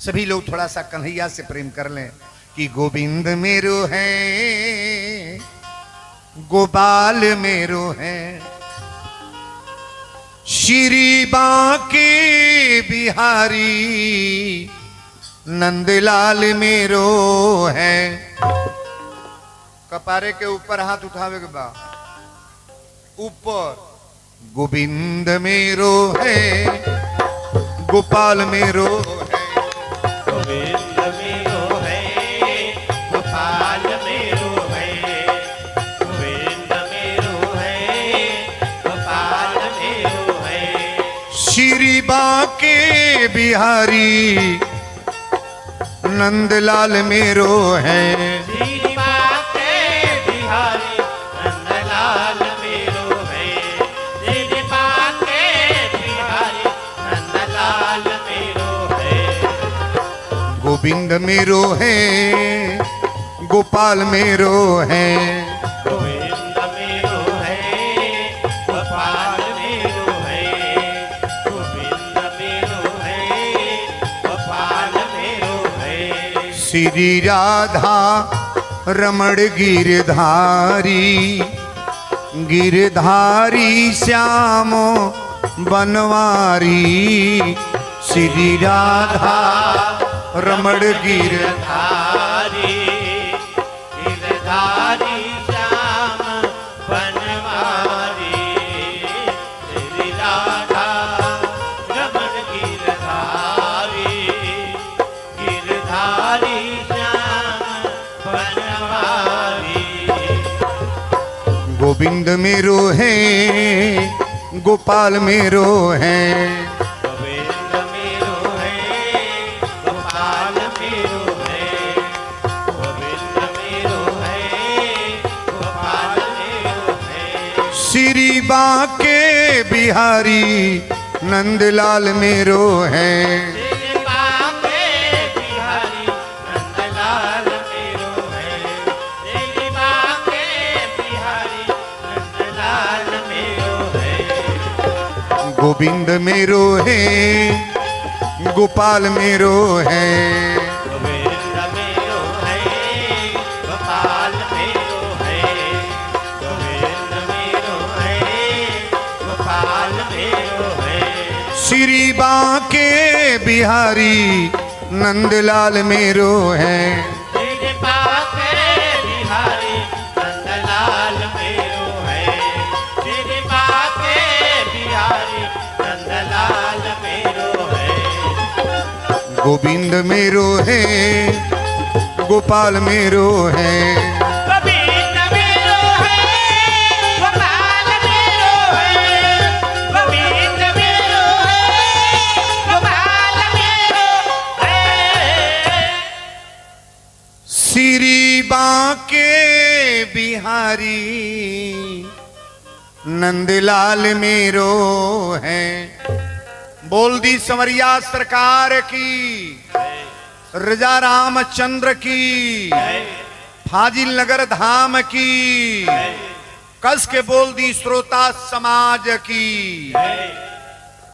सभी लोग थोड़ा सा कन्हैया से प्रेम कर लें कि गोविंद मेरो है, गोपाल मेरो है, श्री बांके बिहारी, नंदलाल मेरो है। कपारे के ऊपर हाथ उठावे के बा। ऊपर, गोविंद मेरो है, गोपाल मेरो श्री बांके बिहारी नंदलाल मेरो है। श्री बाके बिहारी मेरो है। श्री बाके बिहारी नंदलाल मेरो है। गोविंद मेरो है गोपाल मेरो है। श्री राधा रमण गिरधारी गिरधारी श्याम बनवारी। श्री राधा रमण गिर गोविंद मेरो है गोपाल मेरो है। गोविंद मेरो है गोपाल मेरो है। गोविंद मेरो है गोपाल मेरो है। श्री बाके बिहारी नंदलाल मेरो है। गोविंद मेरो है गोपाल मेरो है। श्री बांके बिहारी नंदलाल मेरो है। गोविंद मेरो है गोपाल मेरो है। गोविंद मेरो है गोपाल मेरो है गोविंद मेरो है गोपाल मेरो है। श्री बांके बिहारी नंदलाल मेरो है। बोल दी समरिया सरकार की। रजा रामचंद्र की। फाजिल नगर धाम की। कस के बोल दी श्रोता समाज की।